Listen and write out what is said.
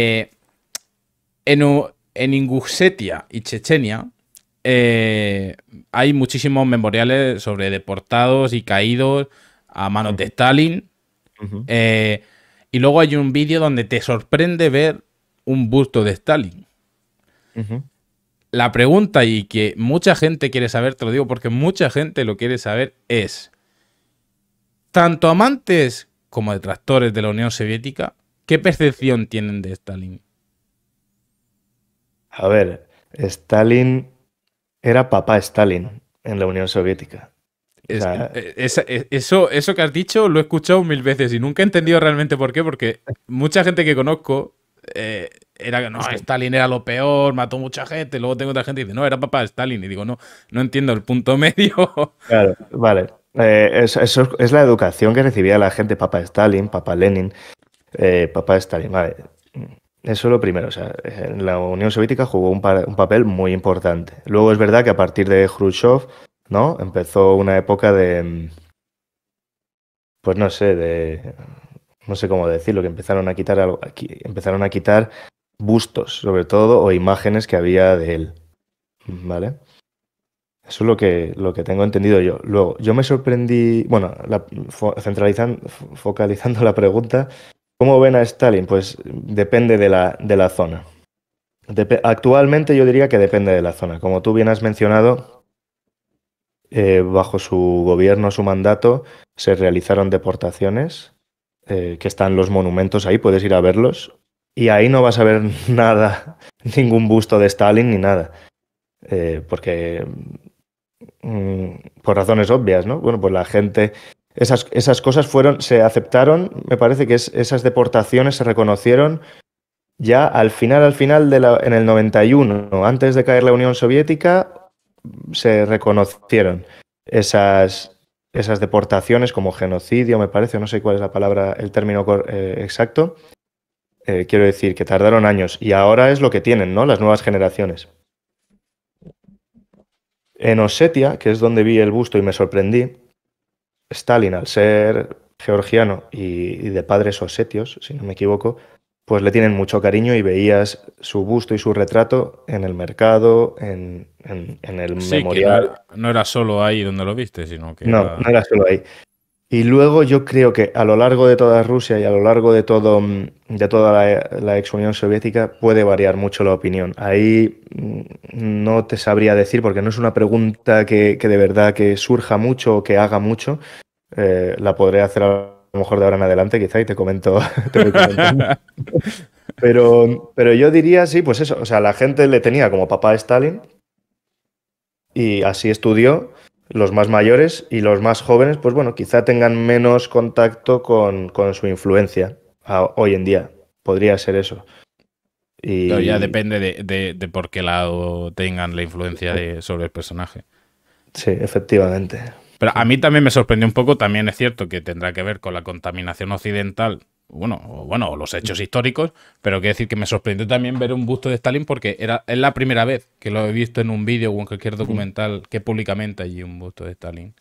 Eh, en, en Ingushetia y Chechenia eh, hay muchísimos memoriales sobre deportados y caídos a manos de Stalin. Eh, y luego hay un vídeo donde te sorprende ver un busto de Stalin. La pregunta y que mucha gente quiere saber, te lo digo porque mucha gente lo quiere saber, es, tanto amantes como detractores de la Unión Soviética, ¿qué percepción tienen de Stalin? A ver, Stalin era papá Stalin en la Unión Soviética. Eh, eh, eso, eso que has dicho lo he escuchado mil veces y nunca he entendido realmente por qué, porque mucha gente que conozco eh, era que no, Stalin era lo peor, mató mucha gente, luego tengo otra gente que dice, no, era papá Stalin, y digo, no, no entiendo el punto medio. Claro, vale. eso, es la educación que recibía la gente, papá Stalin, papá Lenin, papá Stalin, vale. Eso es lo primero. O sea, la Unión Soviética jugó un, papel muy importante. Luego es verdad que a partir de Khrushchev, ¿no? Empezó una época de. Pues no sé, de. No sé cómo decirlo, que empezaron a quitar algo, empezaron a quitar bustos, sobre todo, o imágenes que había de él. ¿Vale? Eso es lo que, lo que tengo entendido yo. Luego, yo me sorprendí, bueno, centralizando, focalizando la pregunta, ¿Cómo ven a Stalin? Pues depende de la, de la zona. actualmente yo diría que depende de la zona. Como tú bien has mencionado, eh, bajo su gobierno, su mandato, se realizaron deportaciones, eh, que están los monumentos ahí, puedes ir a verlos, y ahí no vas a ver nada, ningún busto de Stalin ni nada. Eh, porque, mm, por razones obvias, ¿no? Bueno, pues la gente esas, esas cosas fueron, se aceptaron, me parece que esas deportaciones se reconocieron ya al final, al final de la, en el 91, antes de caer la Unión Soviética, se reconocieron esas, esas deportaciones como genocidio, me parece, no sé cuál es la palabra, el término eh, exacto. Eh, quiero decir que tardaron años y ahora es lo que tienen, ¿no? Las nuevas generaciones. En Osetia, que es donde vi el busto y me sorprendí, Stalin, al ser georgiano y, de padres osetios, si no me equivoco, pues le tienen mucho cariño y veías su busto y su retrato en el mercado, en, el memorial. no, era solo ahí donde lo viste, sino que. No, no era solo ahí. Y luego yo creo que a lo largo de toda Rusia y a lo largo de, todo, de toda la, ex Unión Soviética puede variar mucho la opinión. Ahí mm, no te sabría decir porque no es una pregunta que, de verdad que surja mucho o que haga mucho. Eh, la podré hacer a lo mejor de ahora en adelante quizá y te comento. pero, pero yo diría, sí, pues eso. O sea, la gente le tenía como papá Stalin y así estudió los más mayores y los más jóvenes, pues bueno, quizá tengan menos contacto con, su influencia hoy en día. Podría ser eso. Y... Pero ya depende de, por qué lado tengan la influencia de, sobre el personaje. Sí, efectivamente. Pero a mí también me sorprendió un poco, también es cierto que tendrá que ver con la contaminación occidental bueno, bueno, los hechos históricos, pero quiero decir que me sorprendió también ver un busto de Stalin porque era, es la primera vez que lo he visto en un vídeo o en cualquier documental que públicamente hay un busto de Stalin.